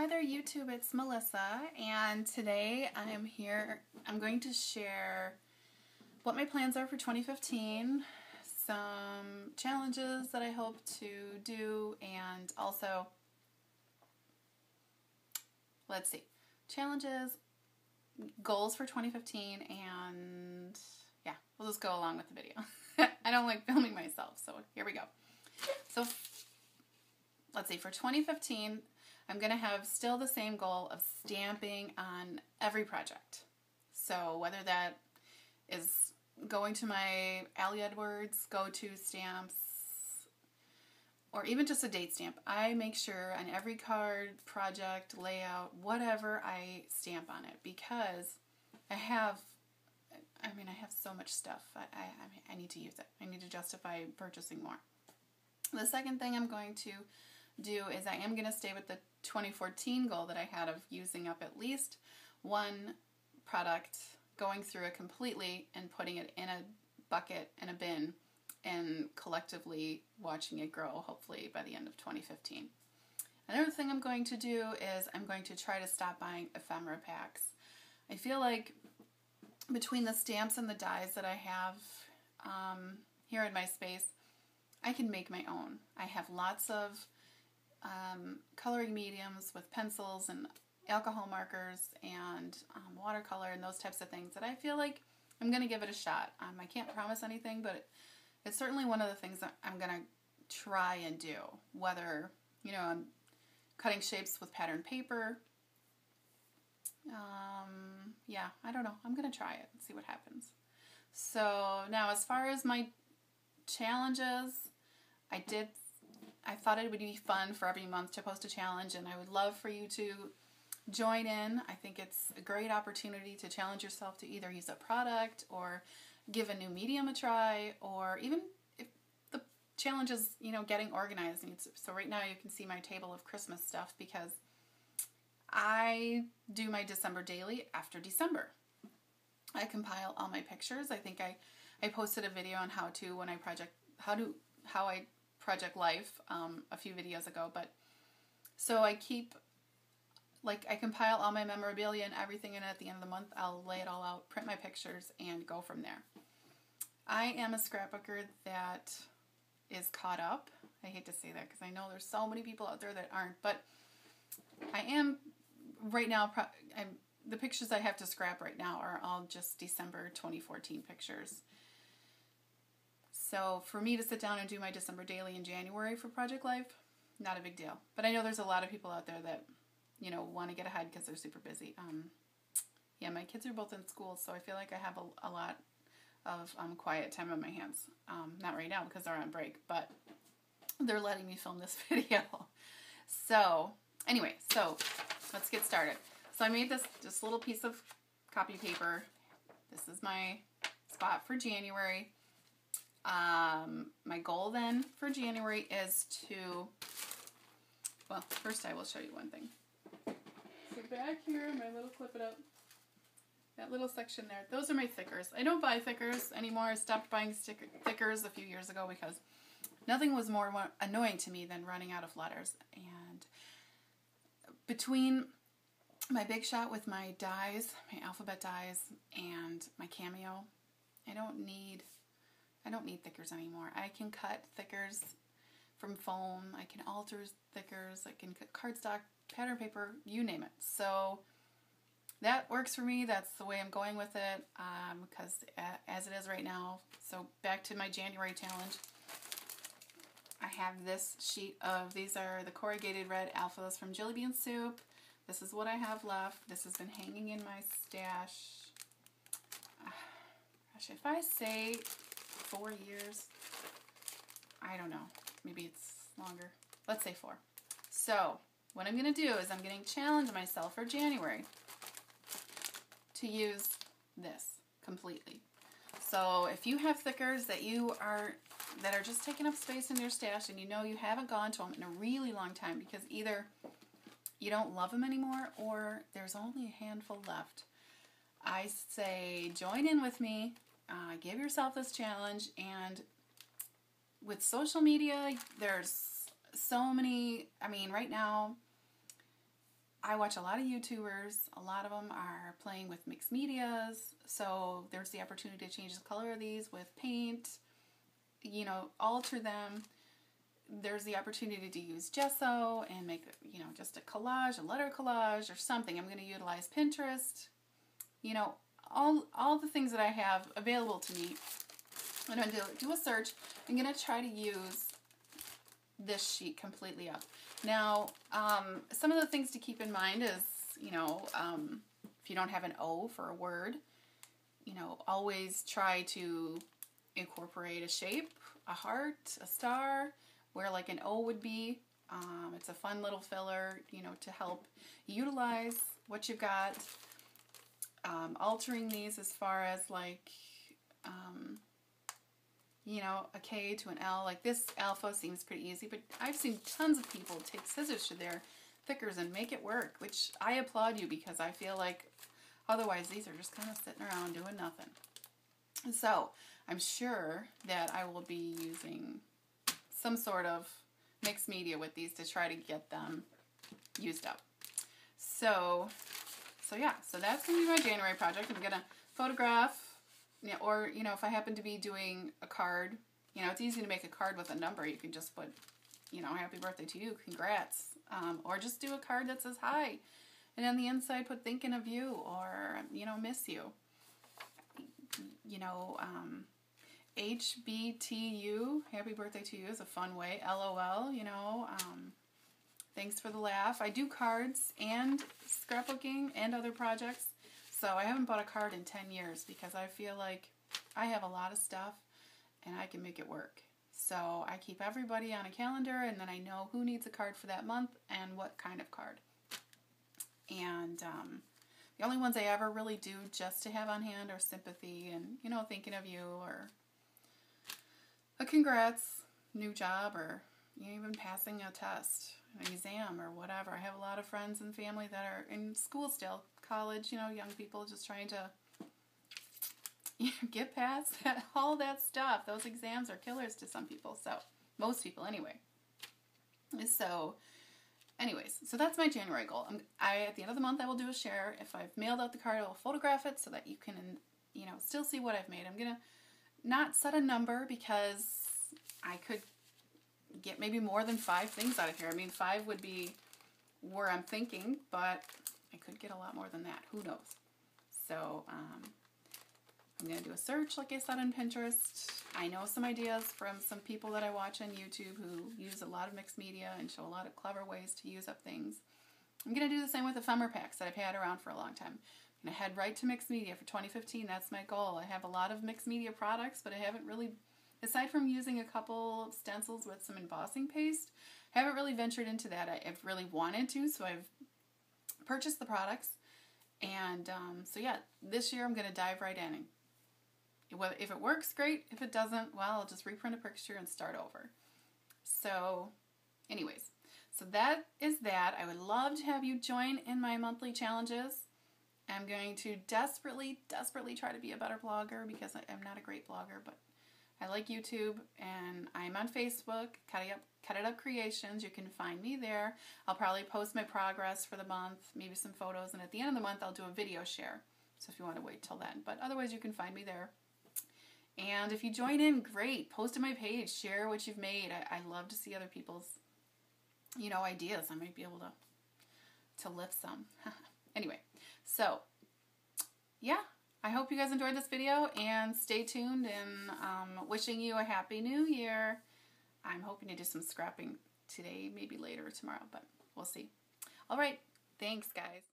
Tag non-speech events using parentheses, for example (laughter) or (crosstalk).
Hi there YouTube, it's Melissa and today I am here, I'm going to share what my plans are for 2015, some challenges that I hope to do and also, let's see, challenges, goals for 2015 and yeah, we'll just go along with the video. (laughs) I don't like filming myself so here we go. So let's see, for 2015, I'm going to have still the same goal of stamping on every project. So whether that is going to my Ali Edwards go-to stamps or even just a date stamp, I make sure on every card, project, layout, whatever, I stamp on it because I have, I mean, I have so much stuff. I, I, I need to use it. I need to justify purchasing more. The second thing I'm going to do is I am going to stay with the 2014 goal that I had of using up at least one product, going through it completely and putting it in a bucket and a bin and collectively watching it grow hopefully by the end of 2015. Another thing I'm going to do is I'm going to try to stop buying ephemera packs. I feel like between the stamps and the dies that I have um, here in my space, I can make my own. I have lots of um, coloring mediums with pencils and alcohol markers and um, watercolor and those types of things that I feel like I'm going to give it a shot. Um, I can't promise anything, but it's certainly one of the things that I'm going to try and do. Whether, you know, I'm cutting shapes with patterned paper. Um, yeah, I don't know. I'm going to try it and see what happens. So now as far as my challenges, I did I thought it would be fun for every month to post a challenge, and I would love for you to join in. I think it's a great opportunity to challenge yourself to either use a product or give a new medium a try, or even if the challenge is, you know, getting organized. So right now you can see my table of Christmas stuff because I do my December daily after December. I compile all my pictures. I think I, I posted a video on how to when I project how to how I Project Life um, a few videos ago, but so I keep like I compile all my memorabilia and everything and at the end of the month I'll lay it all out, print my pictures and go from there. I am a scrapbooker that is caught up. I hate to say that because I know there's so many people out there that aren't, but I am right now I'm the pictures I have to scrap right now are all just December 2014 pictures. So for me to sit down and do my December daily in January for Project Life, not a big deal. But I know there's a lot of people out there that, you know, want to get ahead because they're super busy. Um, yeah, my kids are both in school, so I feel like I have a, a lot of um, quiet time on my hands. Um, not right now because they're on break, but they're letting me film this (laughs) video. So anyway, so let's get started. So I made this just little piece of copy paper. This is my spot for January. Um, my goal then for January is to, well, first I will show you one thing. So back here, my little clip it up, that little section there, those are my thickers. I don't buy thickers anymore. I stopped buying sticker, thickers a few years ago because nothing was more annoying to me than running out of letters. And between my Big Shot with my dies, my alphabet dies, and my Cameo, I don't need I don't need thickers anymore. I can cut thickers from foam. I can alter thickers. I can cut cardstock, pattern paper, you name it. So that works for me. That's the way I'm going with it because um, as it is right now. So back to my January challenge. I have this sheet of, these are the corrugated red alphas from Jillibean Soup. This is what I have left. This has been hanging in my stash. Uh, gosh, if I say four years. I don't know. Maybe it's longer. Let's say four. So what I'm going to do is I'm going to challenge myself for January to use this completely. So if you have thickers that you are that are just taking up space in your stash and you know you haven't gone to them in a really long time because either you don't love them anymore or there's only a handful left, I say join in with me uh, give yourself this challenge. And with social media, there's so many. I mean, right now, I watch a lot of YouTubers. A lot of them are playing with mixed medias. So there's the opportunity to change the color of these with paint, you know, alter them. There's the opportunity to use gesso and make, you know, just a collage, a letter collage or something. I'm going to utilize Pinterest. You know, all, all the things that I have available to me. I'm going to do a search. I'm going to try to use this sheet completely up. Now, um, some of the things to keep in mind is, you know, um, if you don't have an O for a word, you know, always try to incorporate a shape, a heart, a star, where like an O would be. Um, it's a fun little filler, you know, to help utilize what you've got. Um, altering these as far as like um, you know, a K to an L. Like this alpha seems pretty easy, but I've seen tons of people take scissors to their thickers and make it work, which I applaud you because I feel like otherwise these are just kind of sitting around doing nothing. So I'm sure that I will be using some sort of mixed media with these to try to get them used up. So, so yeah, so that's going to be my January project. I'm going to photograph yeah, or you know, if I happen to be doing a card, you know, it's easy to make a card with a number. You can just put, you know, happy birthday to you, congrats, um, or just do a card that says hi, and on the inside put thinking of you or you know miss you. You know, um, HBTU, happy birthday to you is a fun way. LOL, you know, um, thanks for the laugh. I do cards and scrapbooking and other projects. So I haven't bought a card in 10 years because I feel like I have a lot of stuff and I can make it work. So I keep everybody on a calendar and then I know who needs a card for that month and what kind of card. And um, the only ones I ever really do just to have on hand are sympathy and, you know, thinking of you or a congrats, new job, or even passing a test, exam, or whatever. I have a lot of friends and family that are in school still, college, you know, young people just trying to (laughs) get past that, all that stuff. Those exams are killers to some people, so most people anyway. So, anyways, so that's my January goal. I'm, I at the end of the month I will do a share. If I've mailed out the card, I will photograph it so that you can, you know, still see what I've made. I'm gonna not set a number because I could get maybe more than five things out of here. I mean, five would be where I'm thinking, but I could get a lot more than that. Who knows? So um, I'm going to do a search, like I said, on Pinterest. I know some ideas from some people that I watch on YouTube who use a lot of mixed media and show a lot of clever ways to use up things. I'm going to do the same with the ephemera packs that I've had around for a long time. I'm going to head right to mixed media for 2015. That's my goal. I have a lot of mixed media products, but I haven't really, aside from using a couple stencils with some embossing paste, I haven't really ventured into that. I've really wanted to, so I've purchased the products. And um, so, yeah, this year I'm going to dive right in. If it works, great. If it doesn't, well, I'll just reprint a picture and start over. So, anyways, so that is that. I would love to have you join in my monthly challenges. I'm going to desperately, desperately try to be a better blogger because I'm not a great blogger, but I like YouTube and I'm on Facebook, Cut It Up, Cut It Up Creations. You can find me there. I'll probably post my progress for the month, maybe some photos, and at the end of the month I'll do a video share. So if you want to wait till then, but otherwise you can find me there. And if you join in, great. Post to my page, share what you've made. I, I love to see other people's, you know, ideas. I might be able to to lift some. (laughs) anyway, so yeah, I hope you guys enjoyed this video and stay tuned and um, wishing you a happy new year. I'm hoping to do some scrapping today, maybe later or tomorrow, but we'll see. All right. Thanks, guys.